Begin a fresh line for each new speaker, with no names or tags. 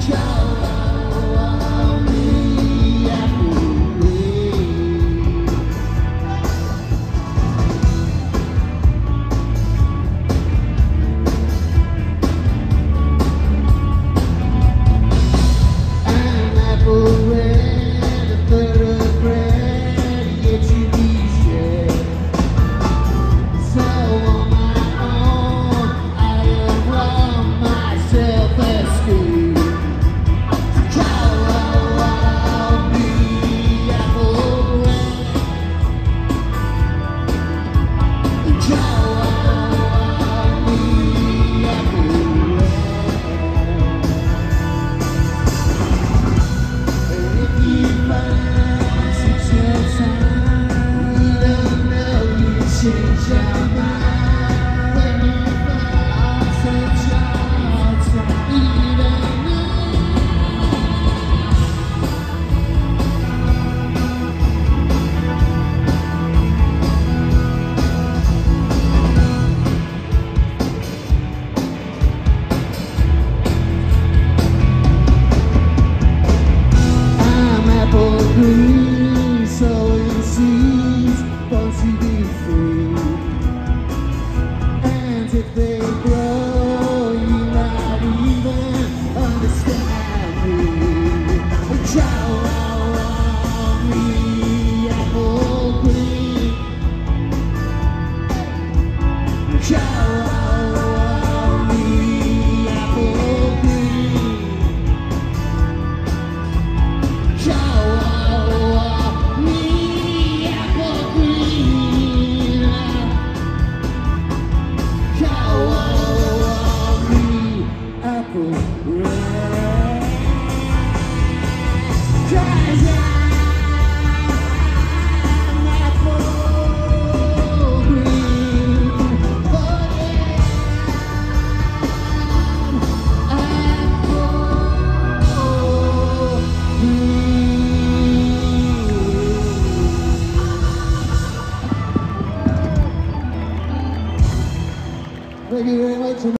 Jack. Yeah. Oh.